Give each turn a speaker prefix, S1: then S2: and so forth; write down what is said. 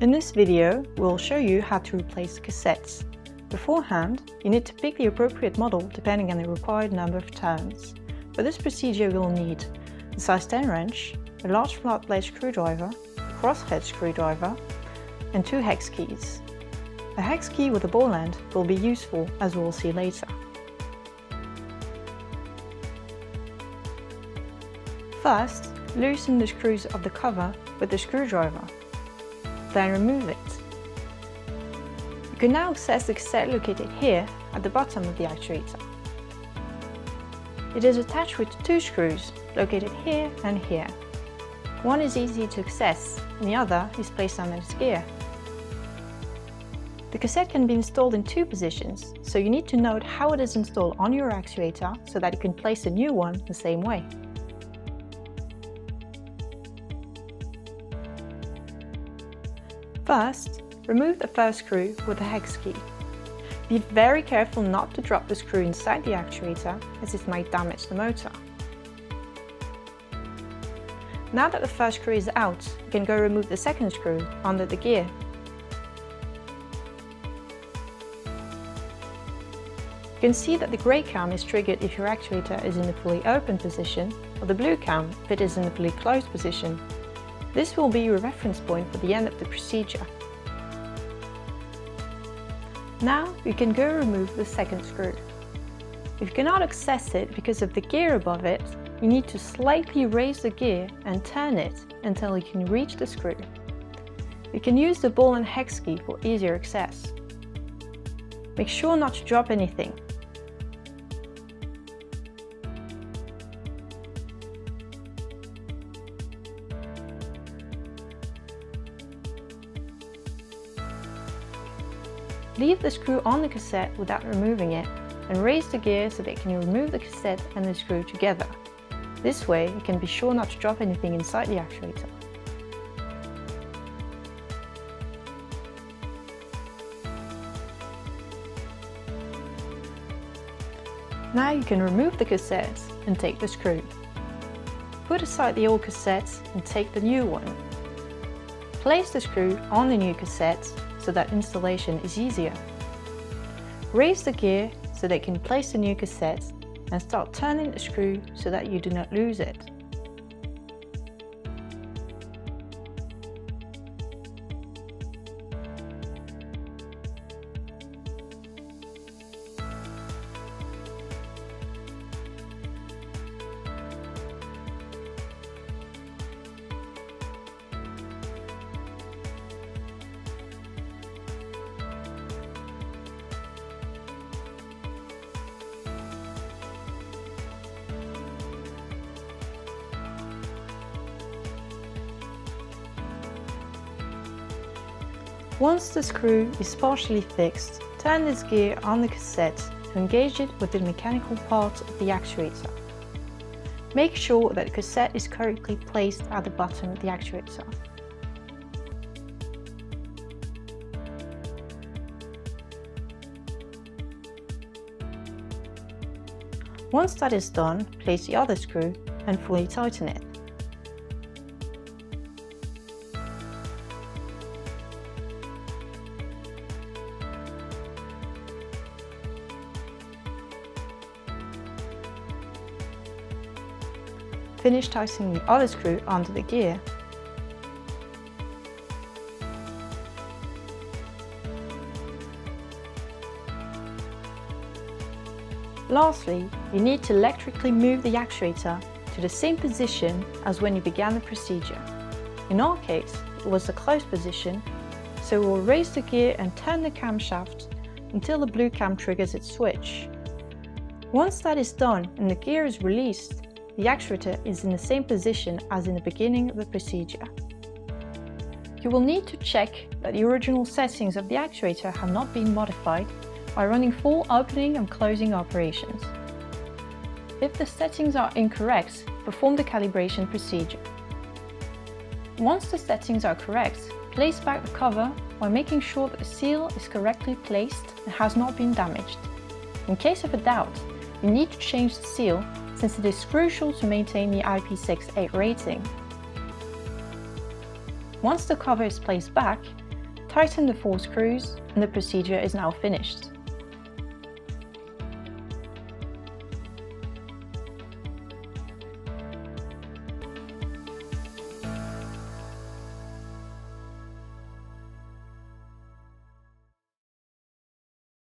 S1: In this video, we'll show you how to replace cassettes. Beforehand, you need to pick the appropriate model depending on the required number of turns. For this procedure you'll need a size 10 wrench, a large flat blade screwdriver, a crosshead screwdriver, and two hex keys. A hex key with a ball end will be useful as we'll see later. First, loosen the screws of the cover with the screwdriver. Then remove it. You can now access the cassette located here at the bottom of the actuator. It is attached with two screws located here and here. One is easy to access and the other is placed under its gear. The cassette can be installed in two positions, so you need to note how it is installed on your actuator so that you can place a new one the same way. First, remove the first screw with the hex key. Be very careful not to drop the screw inside the actuator as it might damage the motor. Now that the first screw is out, you can go remove the second screw under the gear. You can see that the grey cam is triggered if your actuator is in the fully open position, or the blue cam if it is in the fully closed position. This will be your reference point for the end of the procedure. Now you can go remove the second screw. If you cannot access it because of the gear above it, you need to slightly raise the gear and turn it until you can reach the screw. You can use the ball end hex key for easier access. Make sure not to drop anything. Leave the screw on the cassette without removing it and raise the gear so that you can remove the cassette and the screw together. This way you can be sure not to drop anything inside the actuator. Now you can remove the cassette and take the screw. Put aside the old cassette and take the new one. Place the screw on the new cassette so that installation is easier. Raise the gear so that you can place the new cassette and start turning the screw so that you do not lose it. Once the screw is partially fixed, turn this gear on the cassette to engage it with the mechanical part of the actuator. Make sure that the cassette is correctly placed at the bottom of the actuator. Once that is done, place the other screw and fully tighten it. Finish tightening the other screw under the gear. Lastly, you need to electrically move the actuator to the same position as when you began the procedure. In our case, it was the closed position, so we'll raise the gear and turn the camshaft until the blue cam triggers its switch. Once that is done and the gear is released, the actuator is in the same position as in the beginning of the procedure. You will need to check that the original settings of the actuator have not been modified by running full opening and closing operations. If the settings are incorrect, perform the calibration procedure. Once the settings are correct, place back the cover while making sure that the seal is correctly placed and has not been damaged. In case of a doubt, you need to change the seal since it is crucial to maintain the IP68 rating. Once the cover is placed back, Tighten the four screws and the procedure is now finished.